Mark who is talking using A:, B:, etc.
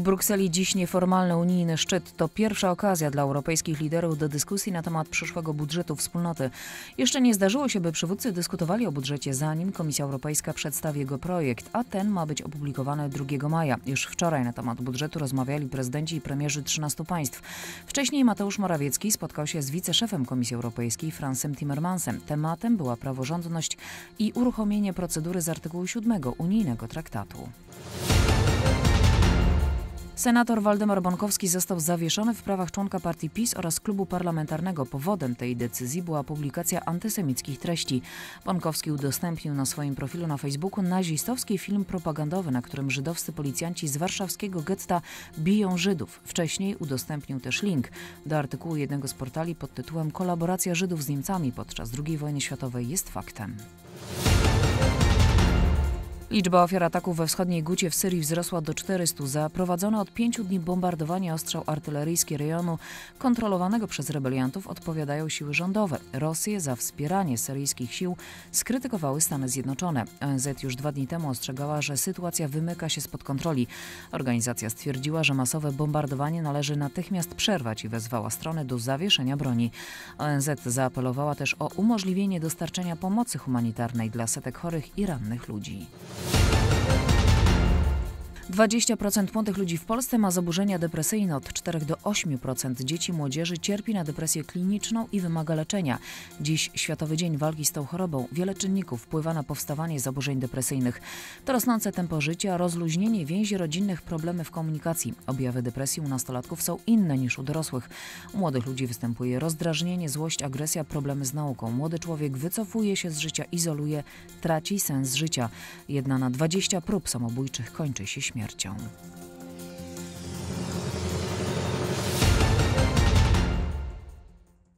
A: W Brukseli dziś nieformalny unijny szczyt to pierwsza okazja dla europejskich liderów do dyskusji na temat przyszłego budżetu wspólnoty. Jeszcze nie zdarzyło się, by przywódcy dyskutowali o budżecie zanim Komisja Europejska przedstawi jego projekt, a ten ma być opublikowany 2 maja. Już wczoraj na temat budżetu rozmawiali prezydenci i premierzy 13 państw. Wcześniej Mateusz Morawiecki spotkał się z wiceszefem Komisji Europejskiej Fransem Timmermansem. Tematem była praworządność i uruchomienie procedury z artykułu 7 unijnego traktatu. Senator Waldemar Bonkowski został zawieszony w prawach członka partii PiS oraz klubu parlamentarnego. Powodem tej decyzji była publikacja antysemickich treści. Bonkowski udostępnił na swoim profilu na Facebooku nazistowski film propagandowy, na którym żydowscy policjanci z warszawskiego getta biją Żydów. Wcześniej udostępnił też link do artykułu jednego z portali pod tytułem Kolaboracja Żydów z Niemcami podczas II wojny światowej jest faktem. Liczba ofiar ataków we wschodniej Gucie w Syrii wzrosła do 400. Zaprowadzono od pięciu dni bombardowanie ostrzał artyleryjskie rejonu kontrolowanego przez rebeliantów odpowiadają siły rządowe. Rosję za wspieranie syryjskich sił skrytykowały Stany Zjednoczone. ONZ już dwa dni temu ostrzegała, że sytuacja wymyka się spod kontroli. Organizacja stwierdziła, że masowe bombardowanie należy natychmiast przerwać i wezwała strony do zawieszenia broni. ONZ zaapelowała też o umożliwienie dostarczenia pomocy humanitarnej dla setek chorych i rannych ludzi. 20% młodych ludzi w Polsce ma zaburzenia depresyjne. Od 4 do 8% dzieci i młodzieży cierpi na depresję kliniczną i wymaga leczenia. Dziś Światowy Dzień Walki z tą chorobą. Wiele czynników wpływa na powstawanie zaburzeń depresyjnych. To rosnące tempo życia, rozluźnienie więzi rodzinnych, problemy w komunikacji. Objawy depresji u nastolatków są inne niż u dorosłych. U młodych ludzi występuje rozdrażnienie, złość, agresja, problemy z nauką. Młody człowiek wycofuje się z życia, izoluje, traci sens życia. Jedna na 20 prób samobójczych kończy się śmiercią śmiercią.